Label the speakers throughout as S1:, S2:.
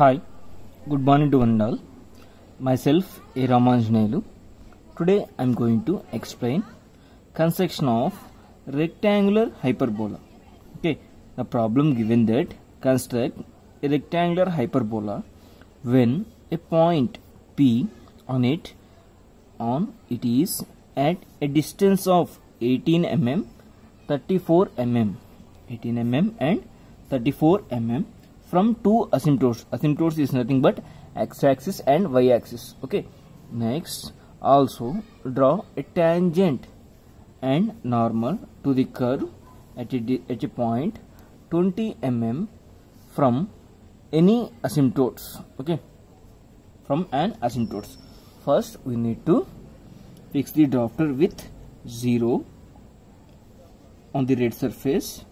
S1: Hi, good morning to one all. Myself A. Ramanjaneyulu. Today I am going to explain construction of rectangular hyperbola. Okay, the problem given that construct a rectangular hyperbola when a point P on it on it is at a distance of 18 mm, 34 mm, 18 mm and 34 mm from two asymptotes. Asymptotes is nothing but x-axis and y-axis. Okay. Next, also draw a tangent and normal to the curve at a, at a point 20 mm from any asymptotes. Okay. From an asymptotes. First, we need to fix the drafter with 0 on the red surface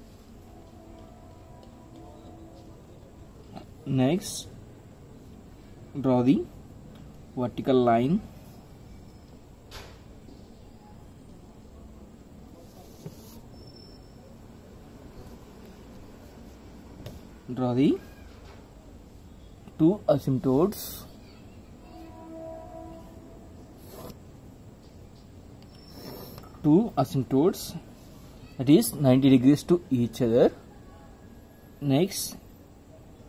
S1: next draw the vertical line. Draw the two asymptotes. Two asymptotes. That is 90 degrees to each other. Next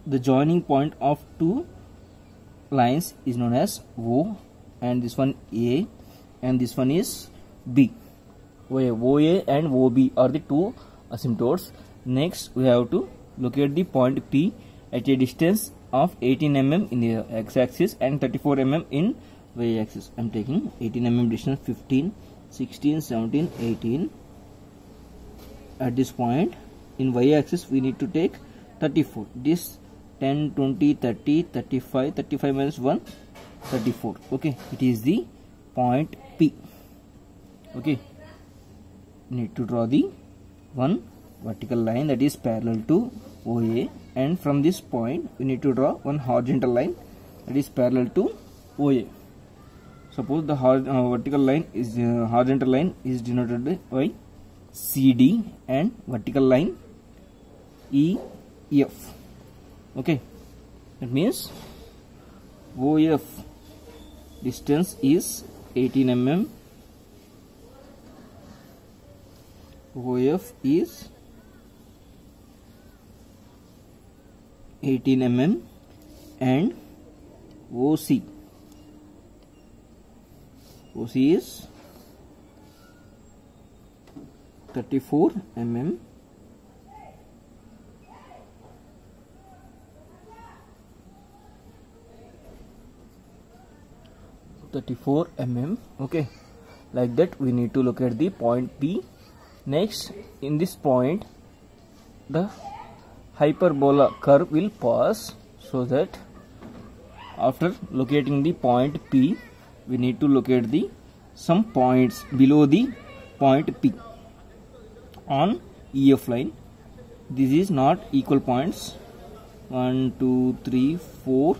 S1: the joining point of two lines is known as O and this one A and this one is B. OA, OA and OB are the two asymptotes. Next we have to locate the point P at a distance of 18 mm in the x-axis and 34 mm in y-axis. I am taking 18 mm distance 15, 16, 17, 18 at this point in y-axis we need to take 34 this 10 20 30 35 35 minus 1 34 okay it is the point p. Okay need to draw the one vertical line that is parallel to oa and from this point we need to draw one horizontal line that is parallel to oa suppose the uh, vertical line is uh, horizontal line is denoted by cd and vertical line ef okay. That means OF distance is 18 mm OF is 18 mm and OC OC is 34 mm 34 mm okay? Like that we need to look at the point p next in this point the hyperbola curve will pass so that after locating the point p we need to locate the some points below the point p on ef line. This is not equal points. 1 2 3 4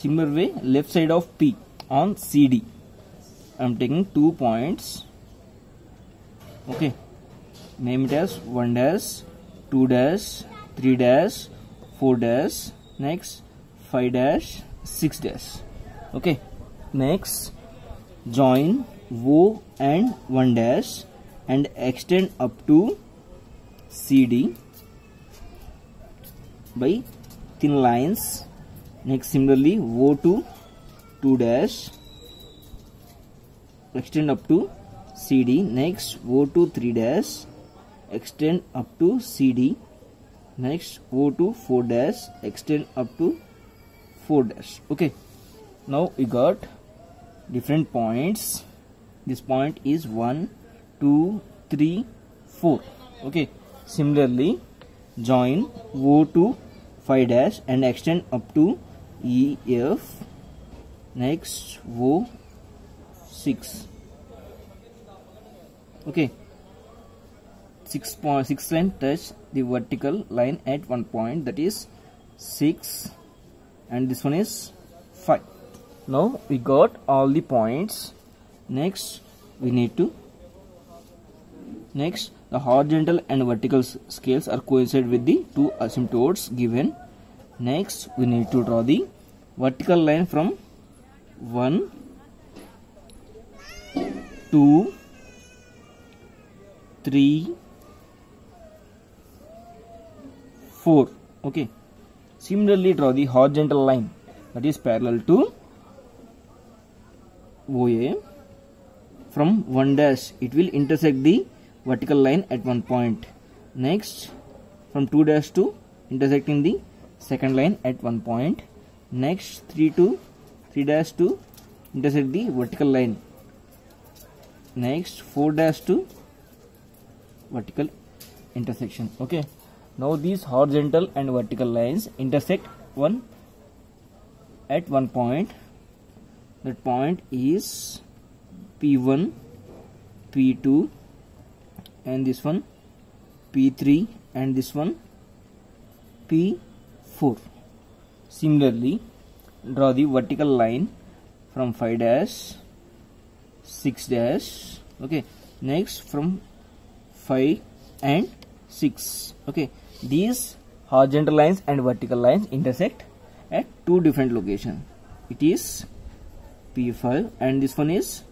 S1: similar way left side of p on CD. I am taking two points. Okay. Name it as 1 dash, 2 dash, 3 dash, 4 dash, next 5 dash, 6 dash. Okay. Next join O and 1 dash and extend up to CD by thin lines. Next similarly O to 2 dash extend up to CD next O to 3 dash extend up to CD next O to 4 dash extend up to 4 dash. Okay now we got different points. This point is 1 2 3 4 okay similarly join O to 5 dash and extend up to EF next O 6 okay. 6 point 6 line touch the vertical line at one point that is 6 and this one is 5 now we got all the points. Next we need to next the horizontal and vertical scales are coincide with the two asymptotes given. Next we need to draw the vertical line from 1 2 3 4 okay. Similarly draw the horizontal line. That is parallel to OA from 1 dash it will intersect the vertical line at one point. Next from 2 dash to intersecting the second line at one point. Next 3 to 3 dash to intersect the vertical line. Next 4 dash to vertical intersection. Okay. Now these horizontal and vertical lines intersect one at one point. That point is p1 p2 and this one p3 and this one p4 similarly draw the vertical line from 5 dash 6 dash okay. Next from 5 and 6 okay. These horizontal lines and vertical lines intersect at two different locations it is p5 and this one is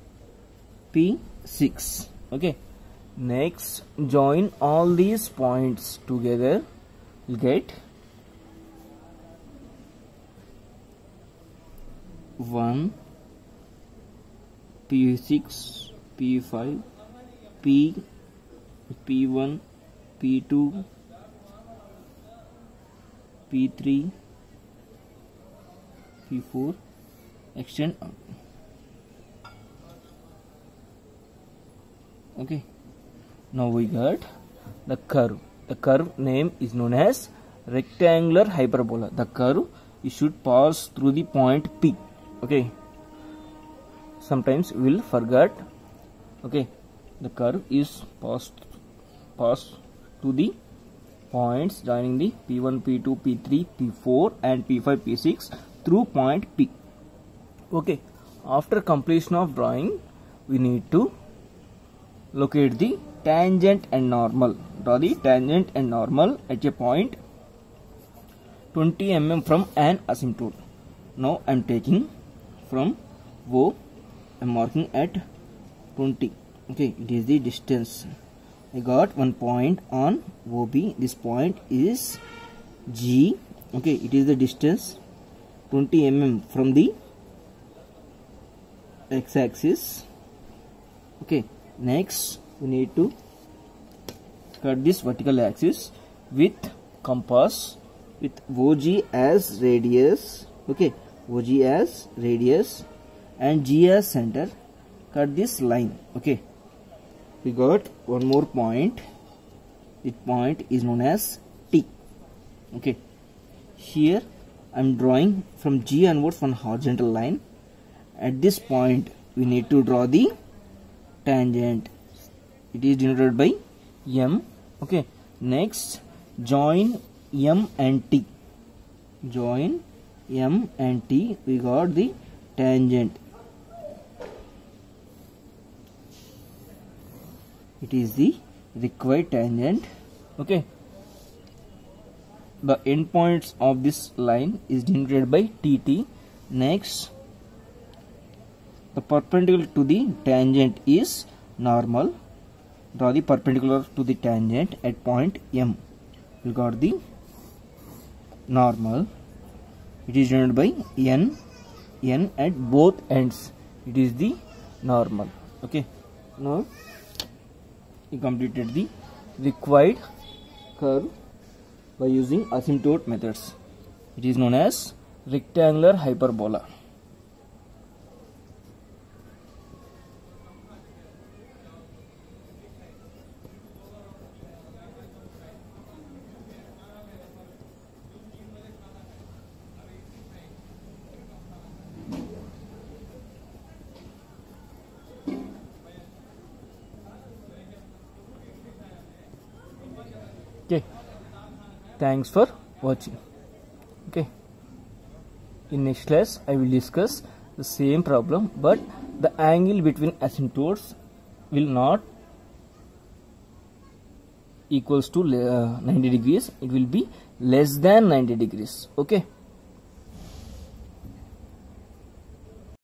S1: p6 okay. Next join all these points together. You get 1 p6 p5 p p1 p2 p3 p4 extend okay. Now we got the curve. The curve name is known as rectangular hyperbola. The curve you should pass through the point p okay. Sometimes we will forget. Okay. The curve is passed passed to the points joining the p1 p2 p3 p4 and p5 p6 through point p. Okay. After completion of drawing we need to locate the tangent and normal. Draw the tangent and normal at a point 20 mm from an asymptote. Now i am taking from o i am marking at 20 okay it is the distance. I got one point on ob this point is g. Okay it is the distance 20 mm from the x-axis. Okay next we need to cut this vertical axis with compass with OG as radius. Okay OG as radius and G as center. Cut this line okay? We got one more point. This point is known as T okay? Here I'm drawing from G onwards one horizontal line. At this point we need to draw the tangent. It is denoted by m okay? Next join m and t. Join m and t we got the tangent. It is the required tangent. Okay. The endpoints of this line is denoted by tt next the perpendicular to the tangent is normal. Draw the perpendicular to the tangent at point m. We got the normal it is denoted by n n at both ends. It is the normal. Okay. Now we completed the required curve by using asymptote methods. It is known as rectangular hyperbola thanks for watching. Okay. In next class i will discuss the same problem but the angle between asymptotes will not equals to uh, 90 degrees. It will be less than 90 degrees. Okay